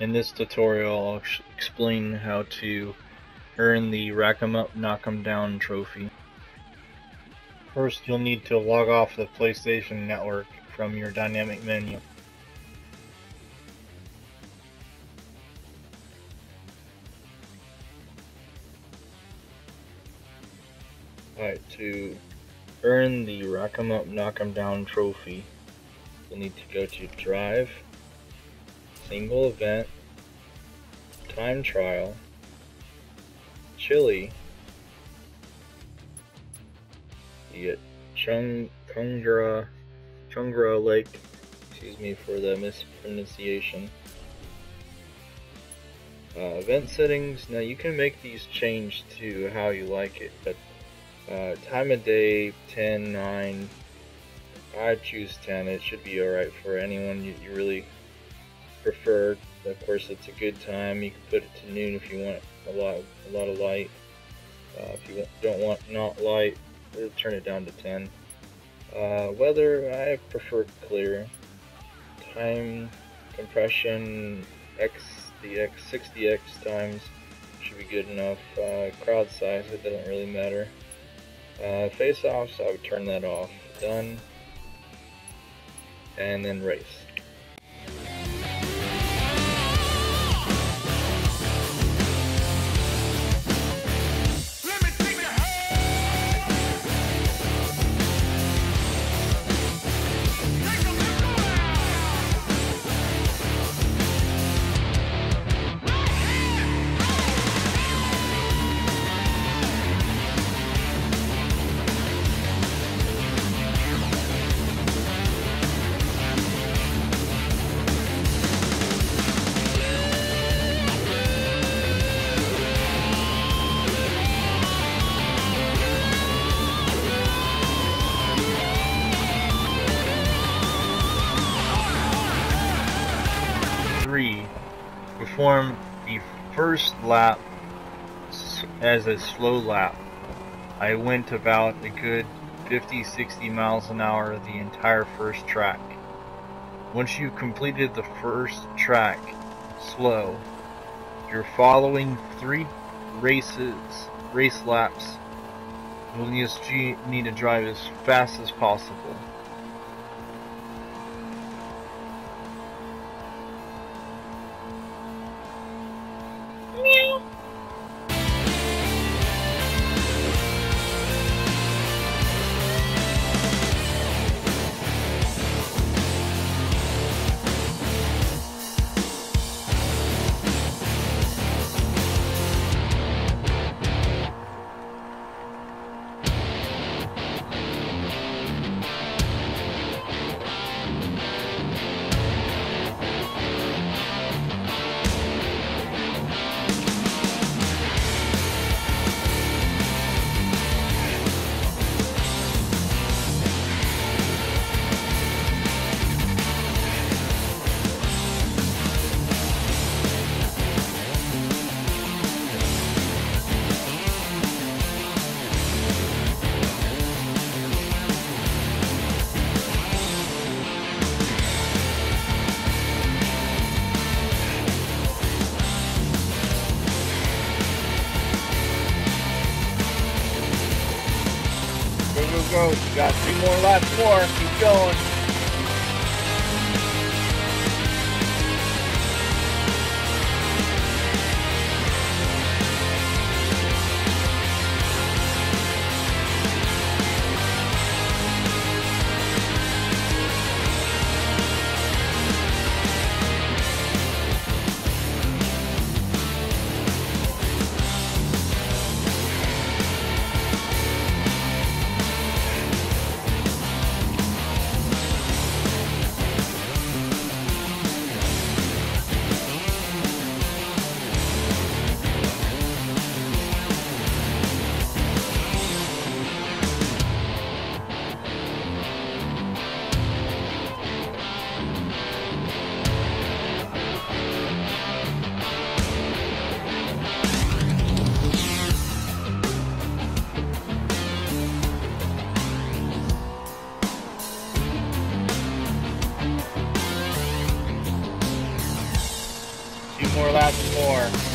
In this tutorial, I'll explain how to earn the Rack 'em Up, Knock 'em Down trophy. First, you'll need to log off the PlayStation Network from your dynamic menu. Alright, to earn the Rack 'em Up, Knock 'em Down trophy, you'll need to go to Drive, Single Event, Time Trial, Chile, you get Chung Chungra Chungra Lake. Excuse me for the mispronunciation. Uh, event settings. Now you can make these change to how you like it, but uh, time of day 10, 9. I choose 10. It should be alright for anyone you, you really prefer. Of course, it's a good time. You can put it to noon if you want a lot, a lot of light. Uh, if you don't want not light, turn it down to 10. Uh, weather, I prefer clear. Time compression, X, the X, 60X times should be good enough. Uh, crowd size, it doesn't really matter. Uh, face offs, I would turn that off. Done. And then race. Perform the first lap as a slow lap. I went about a good 50-60 miles an hour the entire first track. Once you've completed the first track slow, you're following three races, race laps. You'll just need to drive as fast as possible. Go. You got three more laps more. Keep going. we're more.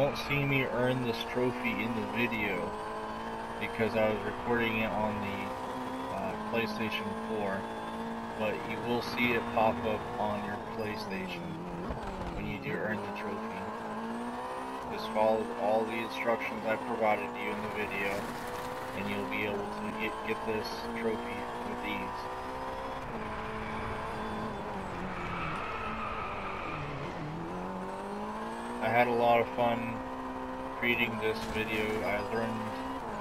Won't see me earn this trophy in the video because I was recording it on the uh, PlayStation 4 but you will see it pop up on your PlayStation when you do earn the trophy. Just follow all the instructions I provided you in the video and you'll be able to get, get this trophy with ease. I had a lot of fun creating this video. I learned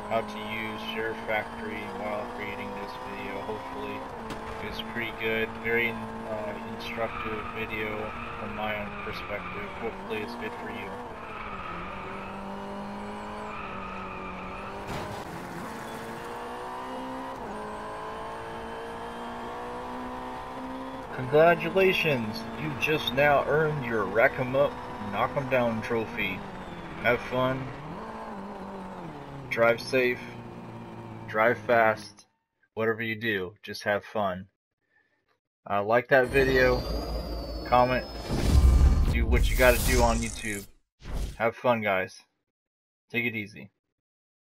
how to use Share Factory while creating this video. Hopefully it was pretty good. Very uh, instructive video from my own perspective. Hopefully it's good for you. Congratulations! You've just now earned your Up, Knock 'em Down trophy. Have fun, drive safe, drive fast, whatever you do, just have fun. Uh, like that video, comment, do what you gotta do on YouTube. Have fun, guys. Take it easy.